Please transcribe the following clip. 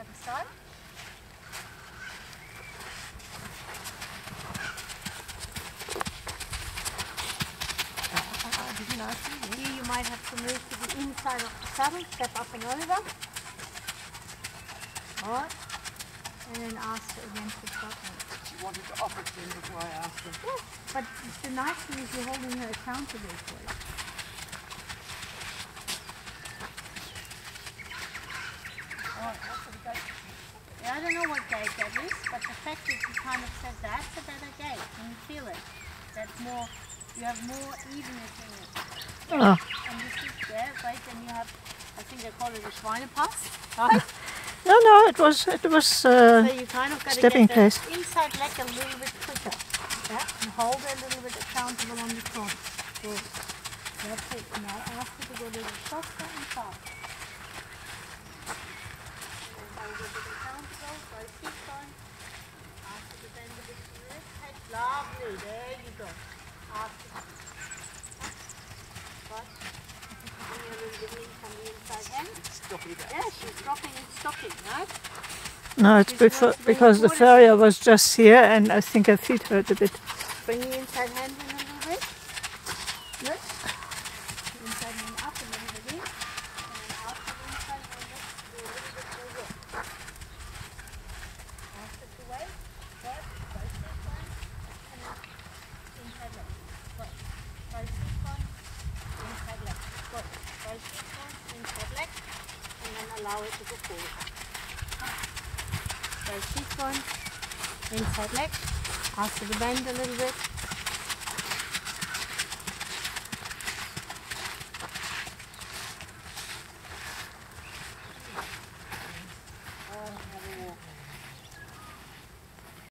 other side. Here you might have to move to the inside of the saddle, step up and over. Alright. And then ask against the top. She wanted to offer to him before I asked her. Yeah, but the nice thing is you're holding her accountable for it. Yeah, I don't know what gait that is, but the fact that you kind of said that's a better gait, can you feel it? That's more, you have more evenness in it. Oh. And this is there, right, and you have, I think they call it a Schweinepass, right? No, no, it was it was uh, So you kind of got to stepping get pace. inside leg a little bit quicker. Yeah, and hold it a little bit accountable on the front. Good. That's it. Now ask her to go a little softer and faster. And hold it a bit accountable. Right feet going. Ask her to bend a bit to the left head. Lovely. There you go. Ask her to Right. Bring her a little bit in from the inside end. Stoppy there. Yeah, she's dropping and stopping, right? no, it's before want to bring because the farrier was just here, and I think her feet hurt a bit. Bring the inside hand in a little bit. Inside hand up a little bit. And then out to the inside hand. Let's do a little bit over. Ask it to wait. Good. Right this one. And then inside leg. Good. Right this one. Inside leg. Good. Right this one. Inside leg. And then allow it to go forward. Right this one. Inside leg. Her to bend a little bit.